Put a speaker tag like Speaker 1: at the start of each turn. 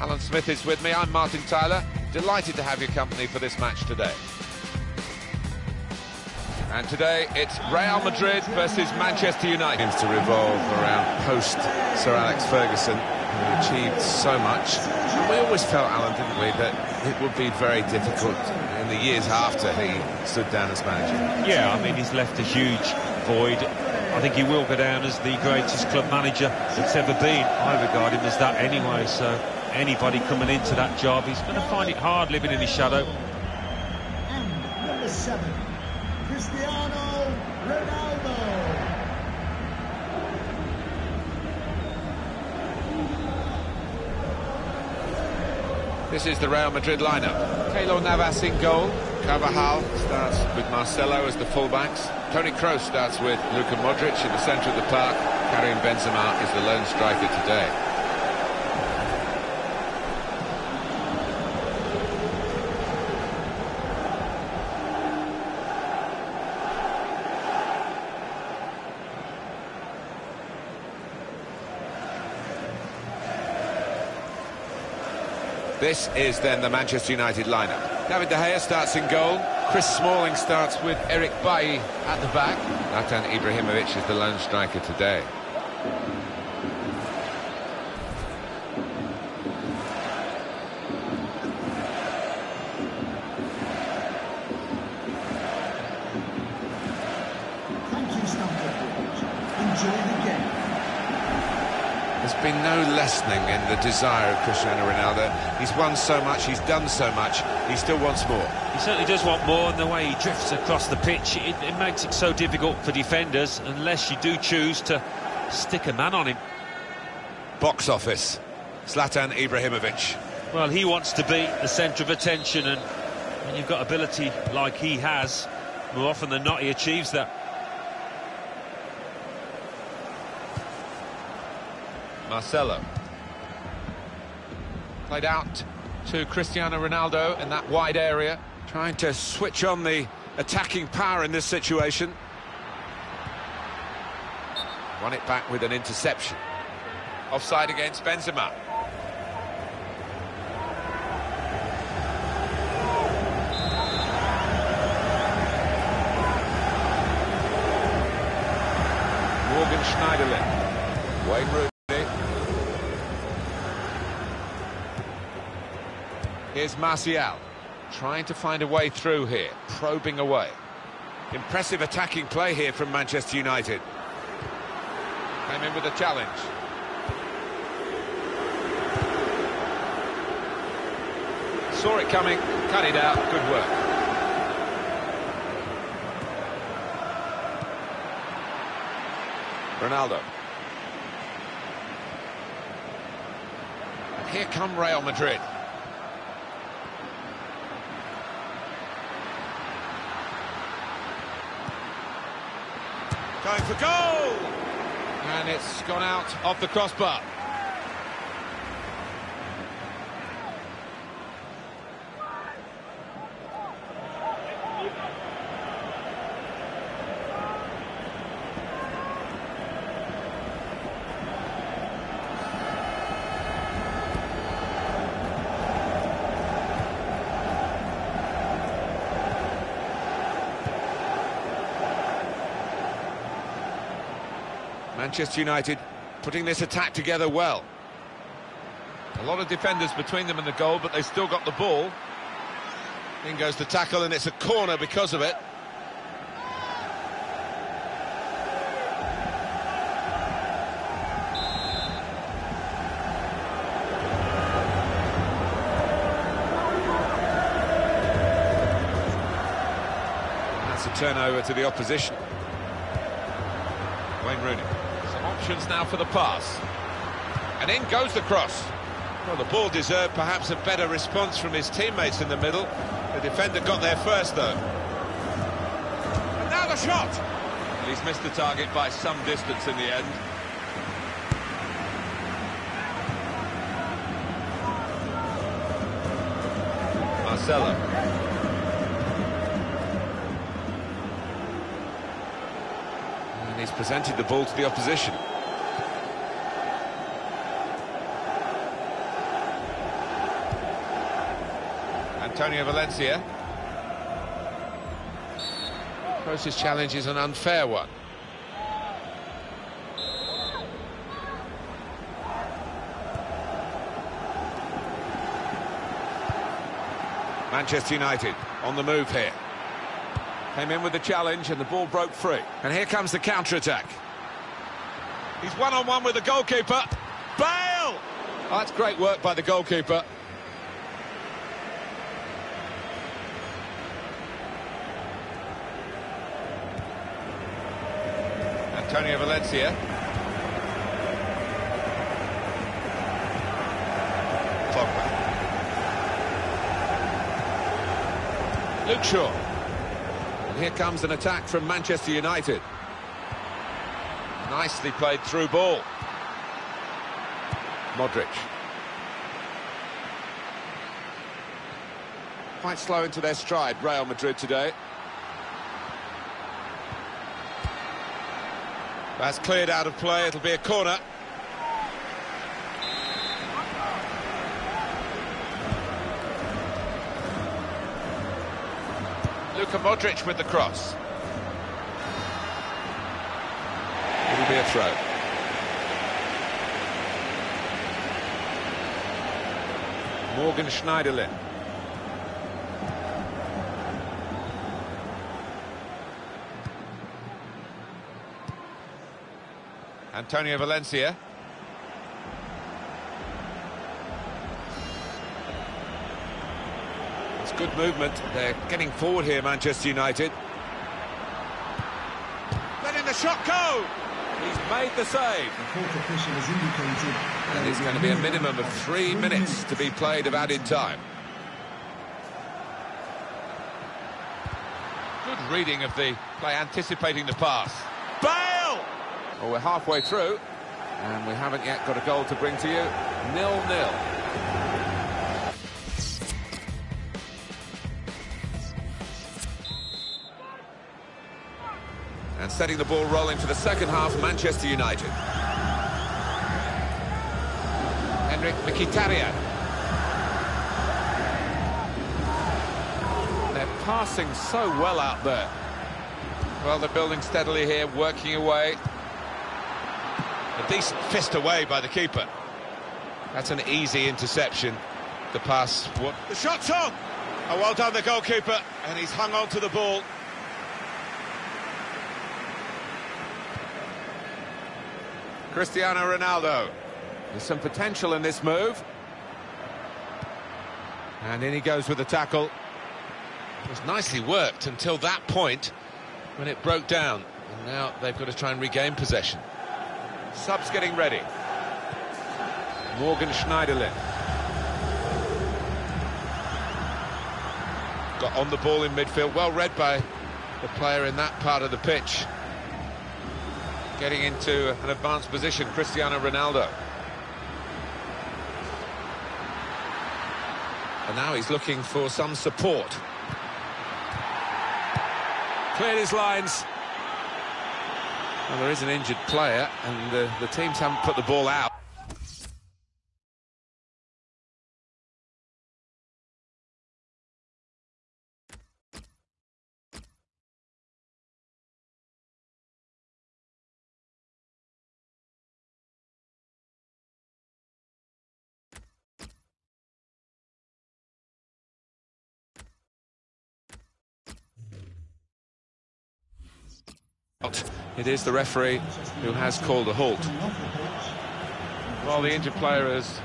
Speaker 1: Alan Smith is with me. I'm Martin Tyler. Delighted to have your company for this match today. And today it's Real Madrid versus Manchester United.
Speaker 2: Seems to revolve around post Sir Alex Ferguson, who achieved so much. And we always felt, Alan, didn't we, that it would be very difficult in the years after he stood down as manager.
Speaker 3: Yeah, I mean, he's left a huge void. I think he will go down as the greatest club manager that's ever been. I regard him as that anyway, so anybody coming into that job, he's going to find it hard living in his shadow.
Speaker 4: And number seven, Cristiano Ronaldo.
Speaker 1: This is the Real Madrid lineup. Keylor Navas in goal. Carvajal starts with Marcelo as the fullbacks. Toni Kroos starts with Luka Modric in the centre of the park. Karim Benzema is the lone striker today. This is then the Manchester United lineup. David De Gea starts in goal. Chris Smalling starts with Eric Bailly at the back. Zlatan Ibrahimovic is the lone striker today. Been no lessening in the desire of Cristiano Ronaldo. He's won so much, he's done so much, he still wants more.
Speaker 3: He certainly does want more, and the way he drifts across the pitch, it, it makes it so difficult for defenders unless you do choose to stick a man on him.
Speaker 1: Box office. Zlatan Ibrahimovic.
Speaker 3: Well, he wants to be the centre of attention, and when you've got ability like he has, more often than not, he achieves that.
Speaker 1: Marcelo. Played out to Cristiano Ronaldo in that wide area. Trying to switch on the attacking power in this situation. Won it back with an interception. Offside against Benzema. Morgan Schneiderlin. Wayne Rooney. Here's Martial, trying to find a way through here, probing away. Impressive attacking play here from Manchester United. Came in with a challenge. Saw it coming, cut it out, good work. Ronaldo. And here come Real Madrid. Going for goal! And it's gone out of the crossbar. Manchester United putting this attack together well. A lot of defenders between them and the goal, but they still got the ball. In goes the tackle, and it's a corner because of it. That's a turnover to the opposition. Wayne Rooney. Options now for the pass. And in goes the cross. Well, the ball deserved perhaps a better response from his teammates in the middle. The defender got there first, though. And now the shot! And he's missed the target by some distance in the end. Marcelo. And he's presented the ball to the opposition. Antonio Valencia. Closest challenge is an unfair one. Manchester United on the move here. Came in with the challenge and the ball broke free. And here comes the counter-attack. He's one-on-one with the goalkeeper. Bale! Oh, that's great work by the goalkeeper. Antonio Valencia. Pogba. Luke Shaw. And here comes an attack from Manchester United. Nicely played through ball. Modric. Quite slow into their stride, Real Madrid today. That's cleared out of play, it'll be a corner. Luka Modric with the cross. It'll be a throw. Morgan Schneiderlin. Antonio Valencia. It's good movement. They're getting forward here, Manchester United. Letting the shot go! He's made the save.
Speaker 4: The fourth official has indicated
Speaker 1: And it's going to be a minimum of three minutes to be played of added time. Good reading of the play, anticipating the pass. Well, we're halfway through, and we haven't yet got a goal to bring to you. Nil-nil. And setting the ball rolling for the second half, Manchester United. Henrik Mkhitaryan. They're passing so well out there. Well, they're building steadily here, working away. A decent fist away by the keeper. That's an easy interception. The pass. What? The shot's on! Oh, well done, the goalkeeper. And he's hung on to the ball. Cristiano Ronaldo. There's some potential in this move. And in he goes with the tackle. It was nicely worked until that point when it broke down. And now they've got to try and regain possession. Subs getting ready. Morgan Schneiderlin. Got on the ball in midfield. Well read by the player in that part of the pitch. Getting into an advanced position, Cristiano Ronaldo. And now he's looking for some support. Cleared his lines. Well, there is an injured player, and the, the teams haven't put the ball out. out. It is the referee who has called a halt. Well, the injured player has